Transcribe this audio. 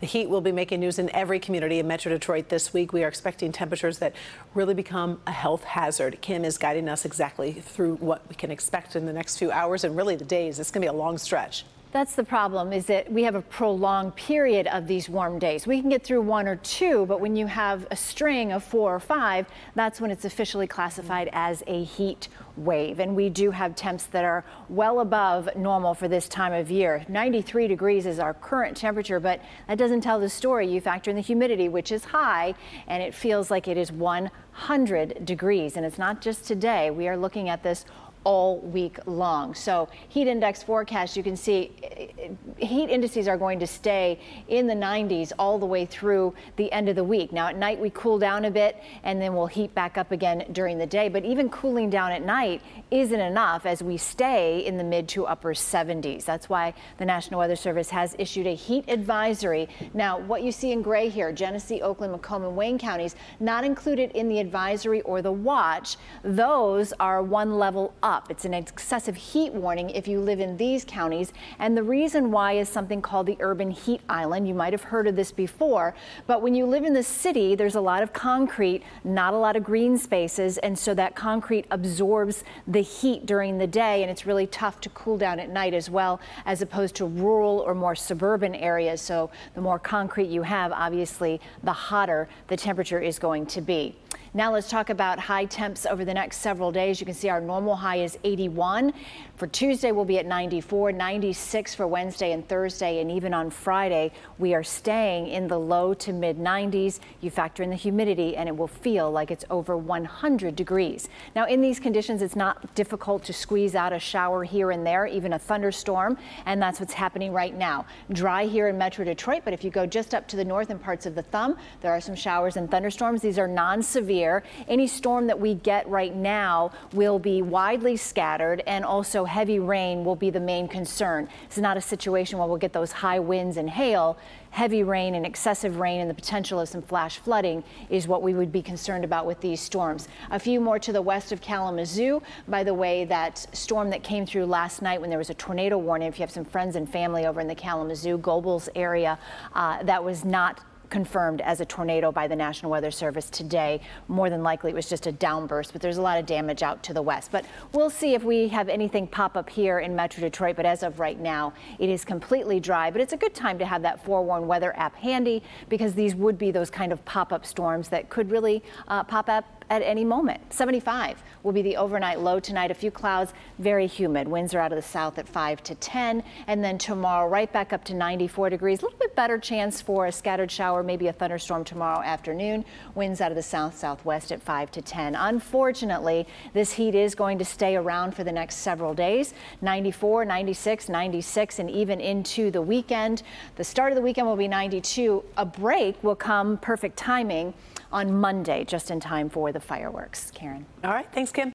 The heat will be making news in every community in Metro Detroit this week. We are expecting temperatures that really become a health hazard. Kim is guiding us exactly through what we can expect in the next few hours and really the days. It's going to be a long stretch. That's the problem is that we have a prolonged period of these warm days. We can get through one or two, but when you have a string of four or five, that's when it's officially classified as a heat wave. And we do have temps that are well above normal for this time of year. 93 degrees is our current temperature, but that doesn't tell the story. You factor in the humidity, which is high, and it feels like it is 100 degrees. And it's not just today. We are looking at this all week long. So heat index forecast, you can see heat indices are going to stay in the 90s all the way through the end of the week. Now at night we cool down a bit and then we'll heat back up again during the day. But even cooling down at night isn't enough as we stay in the mid to upper 70s. That's why the National Weather Service has issued a heat advisory. Now what you see in gray here, Genesee, Oakland, Macomb and Wayne counties not included in the advisory or the watch. Those are one level up. It's an excessive heat warning if you live in these counties. And the reason why is something called the urban heat island. You might have heard of this before, but when you live in the city, there's a lot of concrete, not a lot of green spaces. And so that concrete absorbs the heat during the day. And it's really tough to cool down at night as well, as opposed to rural or more suburban areas. So the more concrete you have, obviously, the hotter the temperature is going to be. Now let's talk about high temps over the next several days. You can see our normal high is 81. For Tuesday, we'll be at 94, 96 for Wednesday and Thursday, and even on Friday, we are staying in the low to mid 90s. You factor in the humidity, and it will feel like it's over 100 degrees. Now, in these conditions, it's not difficult to squeeze out a shower here and there, even a thunderstorm, and that's what's happening right now. Dry here in Metro Detroit, but if you go just up to the north and parts of the thumb, there are some showers and thunderstorms. These are non-severe severe. Any storm that we get right now will be widely scattered and also heavy rain will be the main concern. It's not a situation where we'll get those high winds and hail. Heavy rain and excessive rain and the potential of some flash flooding is what we would be concerned about with these storms. A few more to the west of Kalamazoo. By the way, that storm that came through last night when there was a tornado warning, if you have some friends and family over in the Kalamazoo, Gobles area, uh, that was not confirmed as a tornado by the National Weather Service today. More than likely it was just a downburst, but there's a lot of damage out to the west. But we'll see if we have anything pop up here in Metro Detroit. But as of right now, it is completely dry. But it's a good time to have that 4Warn weather app handy because these would be those kind of pop-up storms that could really uh, pop up at any moment. 75 will be the overnight low tonight. A few clouds, very humid. Winds are out of the south at 5 to 10. And then tomorrow right back up to 94 degrees. A little bit better chance for a scattered shower, maybe a thunderstorm tomorrow afternoon. Winds out of the south southwest at 5 to 10. Unfortunately, this heat is going to stay around for the next several days. 94, 96, 96, and even into the weekend. The start of the weekend will be 92. A break will come perfect timing on Monday, just in time for the fireworks. Karen. All right. Thanks, Kim.